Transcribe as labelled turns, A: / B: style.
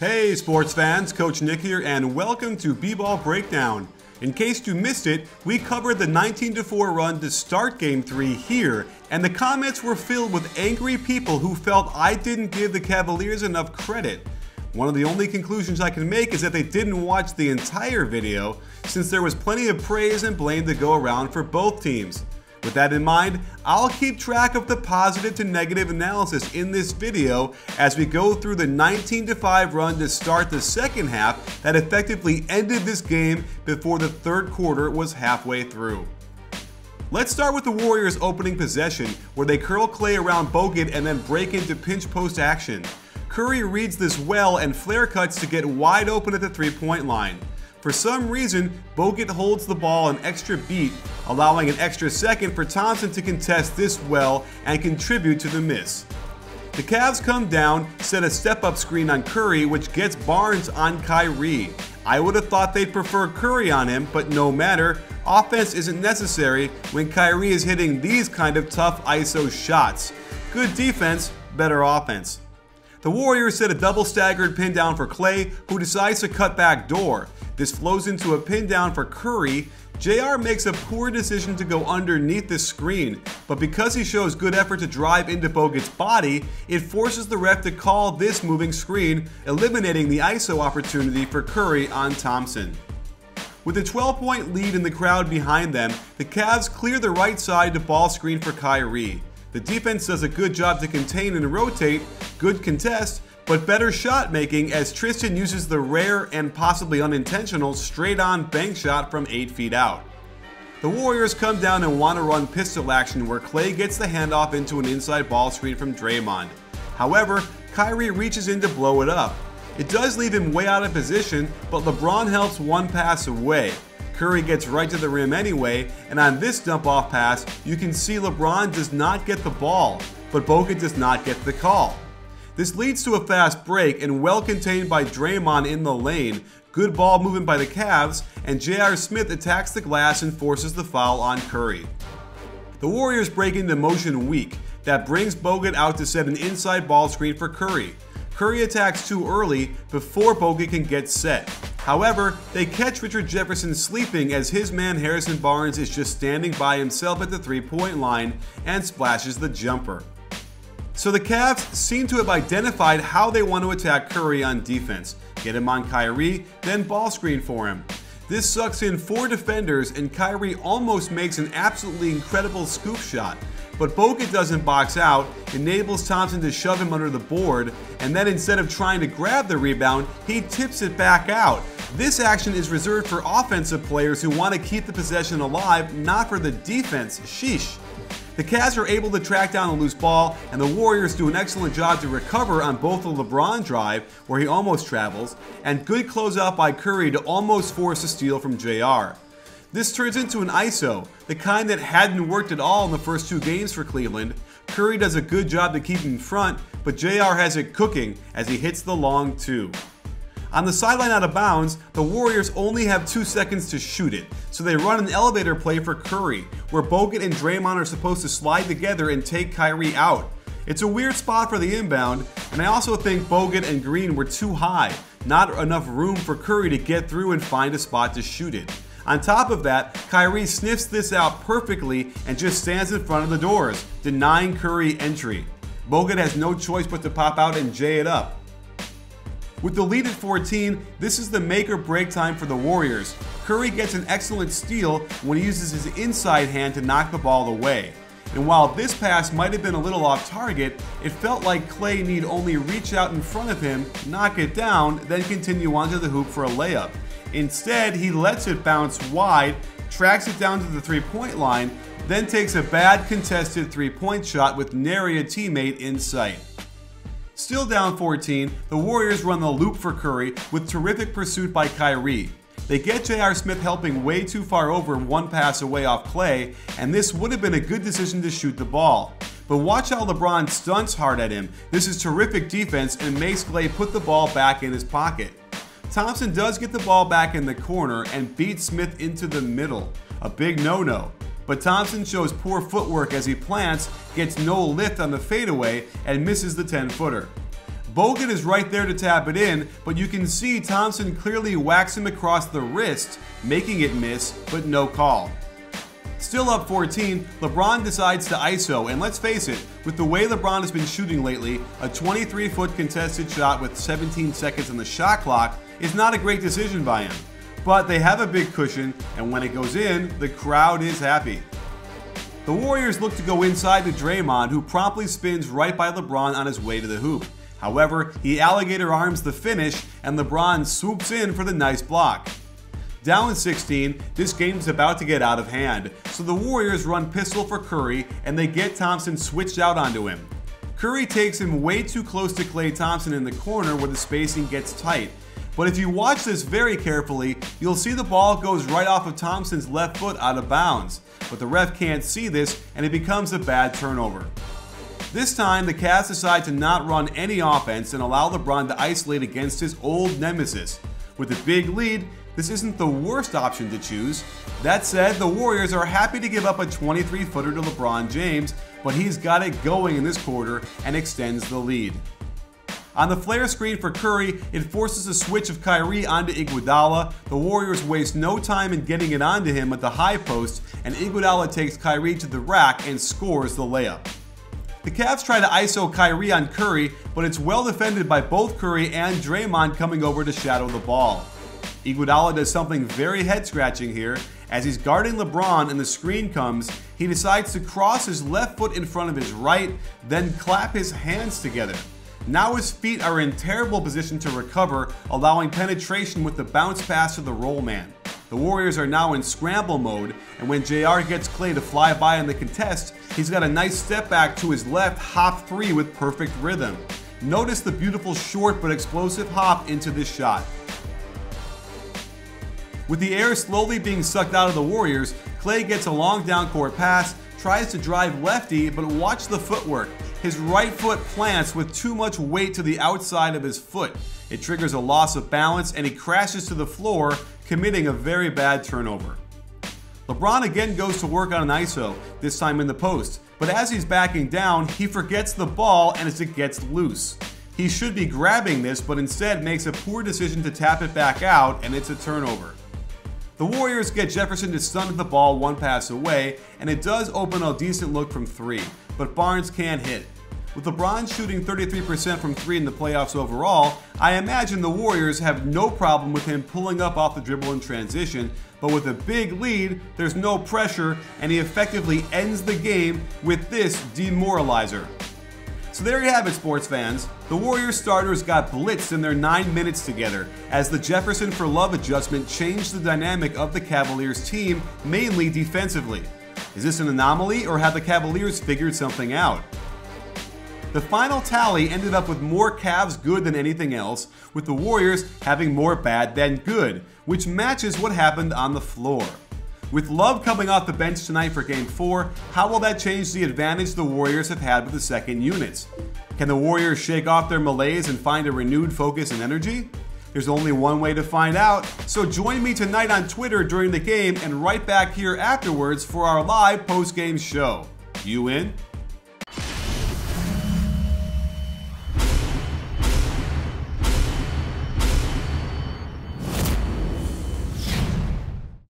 A: Hey, sports fans, Coach Nick here, and welcome to B-Ball Breakdown. In case you missed it, we covered the 19-4 run to start Game 3 here, and the comments were filled with angry people who felt I didn't give the Cavaliers enough credit. One of the only conclusions I can make is that they didn't watch the entire video, since there was plenty of praise and blame to go around for both teams. With that in mind, I'll keep track of the positive to negative analysis in this video as we go through the 19-5 run to start the second half that effectively ended this game before the third quarter was halfway through. Let's start with the Warriors opening possession where they curl Klay around Bogut and then break into pinch post action. Curry reads this well and flare cuts to get wide open at the three point line. For some reason, Bogut holds the ball an extra beat, allowing an extra second for Thompson to contest this well and contribute to the miss. The Cavs come down, set a step-up screen on Curry, which gets Barnes on Kyrie. I would have thought they'd prefer Curry on him, but no matter, offense isn't necessary when Kyrie is hitting these kind of tough ISO shots. Good defense, better offense. The Warriors set a double staggered pin down for Klay, who decides to cut back door. This flows into a pin down for Curry. JR makes a poor decision to go underneath the screen, but because he shows good effort to drive into Bogut's body, it forces the ref to call this moving screen, eliminating the ISO opportunity for Curry on Thompson. With a 12 point lead in the crowd behind them, the Cavs clear the right side to ball screen for Kyrie. The defense does a good job to contain and rotate, good contest, but better shot making as Tristan uses the rare and possibly unintentional straight on bank shot from 8 feet out. The Warriors come down and want to run pistol action where Klay gets the handoff into an inside ball screen from Draymond. However, Kyrie reaches in to blow it up. It does leave him way out of position, but LeBron helps one pass away. Curry gets right to the rim anyway, and on this dump off pass, you can see LeBron does not get the ball, but Bogut does not get the call. This leads to a fast break and well contained by Draymond in the lane. Good ball movement by the Cavs, and J.R. Smith attacks the glass and forces the foul on Curry. The Warriors break into motion weak. That brings Bogut out to set an inside ball screen for Curry. Curry attacks too early before Bogut can get set. However, they catch Richard Jefferson sleeping as his man Harrison Barnes is just standing by himself at the three point line and splashes the jumper. So the Cavs seem to have identified how they want to attack Curry on defense. Get him on Kyrie, then ball screen for him. This sucks in four defenders and Kyrie almost makes an absolutely incredible scoop shot. But Bogut doesn't box out, enables Thompson to shove him under the board, and then instead of trying to grab the rebound, he tips it back out. This action is reserved for offensive players who want to keep the possession alive, not for the defense. Sheesh. The Cavs are able to track down the loose ball, and the Warriors do an excellent job to recover on both the LeBron drive, where he almost travels, and good closeout by Curry to almost force a steal from JR. This turns into an ISO, the kind that hadn't worked at all in the first two games for Cleveland. Curry does a good job to keep him in front, but JR has it cooking as he hits the long two. On the sideline out of bounds, the Warriors only have two seconds to shoot it, so they run an elevator play for Curry, where Bogut and Draymond are supposed to slide together and take Kyrie out. It's a weird spot for the inbound, and I also think Bogut and Green were too high, not enough room for Curry to get through and find a spot to shoot it. On top of that, Kyrie sniffs this out perfectly and just stands in front of the doors, denying Curry entry. Bogut has no choice but to pop out and J it up. With the lead at 14, this is the make or break time for the Warriors. Curry gets an excellent steal when he uses his inside hand to knock the ball away. And while this pass might have been a little off target, it felt like Klay need only reach out in front of him, knock it down, then continue onto the hoop for a layup. Instead, he lets it bounce wide, tracks it down to the three point line, then takes a bad contested three point shot with nary a teammate in sight. Still down 14, the Warriors run the loop for Curry with terrific pursuit by Kyrie. They get J.R. Smith helping way too far over one pass away off Klay, and this would have been a good decision to shoot the ball. But watch how LeBron stunts hard at him. This is terrific defense and makes Klay put the ball back in his pocket. Thompson does get the ball back in the corner and beats Smith into the middle. A big no-no but Thompson shows poor footwork as he plants, gets no lift on the fadeaway, and misses the 10 footer. Bogut is right there to tap it in, but you can see Thompson clearly whacks him across the wrist, making it miss, but no call. Still up 14, LeBron decides to ISO, and let's face it, with the way LeBron has been shooting lately, a 23 foot contested shot with 17 seconds on the shot clock is not a great decision by him. But they have a big cushion, and when it goes in, the crowd is happy. The Warriors look to go inside to Draymond, who promptly spins right by LeBron on his way to the hoop. However, he alligator arms the finish, and LeBron swoops in for the nice block. Down 16, this game is about to get out of hand, so the Warriors run pistol for Curry and they get Thompson switched out onto him. Curry takes him way too close to Klay Thompson in the corner where the spacing gets tight. But if you watch this very carefully, you'll see the ball goes right off of Thompson's left foot out of bounds. But the ref can't see this and it becomes a bad turnover. This time, the Cavs decide to not run any offense and allow LeBron to isolate against his old nemesis. With a big lead, this isn't the worst option to choose. That said, the Warriors are happy to give up a 23 footer to LeBron James, but he's got it going in this quarter and extends the lead. On the flare screen for Curry, it forces a switch of Kyrie onto Iguodala. The Warriors waste no time in getting it onto him at the high post, and Iguodala takes Kyrie to the rack and scores the layup. The Cavs try to ISO Kyrie on Curry, but it's well defended by both Curry and Draymond coming over to shadow the ball. Iguodala does something very head scratching here. As he's guarding LeBron and the screen comes, he decides to cross his left foot in front of his right, then clap his hands together. Now his feet are in terrible position to recover, allowing penetration with the bounce pass to the roll man. The Warriors are now in scramble mode, and when JR gets Klay to fly by on the contest, he's got a nice step back to his left hop three with perfect rhythm. Notice the beautiful short but explosive hop into this shot. With the air slowly being sucked out of the Warriors, Klay gets a long down court pass, tries to drive lefty, but watch the footwork. His right foot plants with too much weight to the outside of his foot. It triggers a loss of balance and he crashes to the floor, committing a very bad turnover. LeBron again goes to work on an ISO, this time in the post, but as he's backing down, he forgets the ball and as it gets loose. He should be grabbing this, but instead makes a poor decision to tap it back out, and it's a turnover. The Warriors get Jefferson to stun the ball one pass away, and it does open a decent look from three, but Barnes can't hit. With LeBron shooting 33% from three in the playoffs overall, I imagine the Warriors have no problem with him pulling up off the dribble in transition, but with a big lead, there's no pressure, and he effectively ends the game with this demoralizer. So there you have it, sports fans. The Warriors starters got blitzed in their nine minutes together as the Jefferson for Love adjustment changed the dynamic of the Cavaliers team, mainly defensively. Is this an anomaly or have the Cavaliers figured something out? The final tally ended up with more Cavs good than anything else, with the Warriors having more bad than good, which matches what happened on the floor. With Love coming off the bench tonight for Game 4, how will that change the advantage the Warriors have had with the second units? Can the Warriors shake off their malaise and find a renewed focus and energy? There's only one way to find out, so join me tonight on Twitter during the game and right back here afterwards for our live post-game show. You in?